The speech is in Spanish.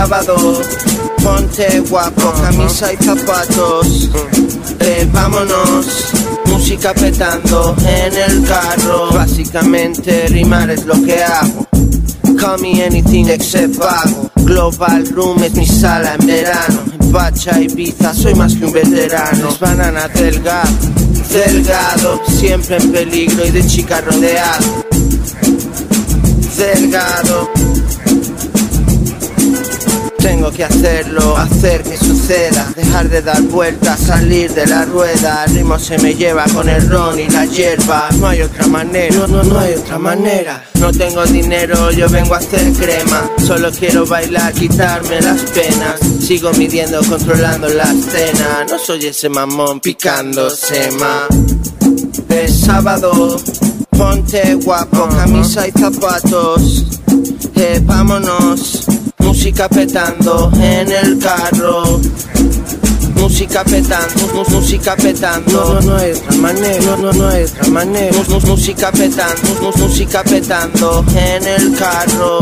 sábado, ponte guapo, camisa y zapatos. Eh, vámonos, música petando en el carro. Básicamente rimar es lo que hago. Call me anything except vago. Global Room es mi sala en verano. En Pacha y Ibiza soy más que un veterano. Es banana delgado, delgado, siempre en peligro y de chica rodeado. Delgado. Tengo que hacerlo, hacer que suceda, dejar de dar vueltas, salir de la rueda. El ritmo se me lleva con el ron y la hierba. No hay otra manera, no, no, no hay otra manera. No tengo dinero, yo vengo a hacer crema. Solo quiero bailar, quitarme las penas. Sigo midiendo, controlando la escena. No soy ese mamón picando sema. Es sábado, ponte guapo, camisa y zapatos. Eh, vámonos, música petando en el carro. Música petando, música petando. No, no, otra manera, no, no, no hay otra manera. Música petando, música petando en el carro.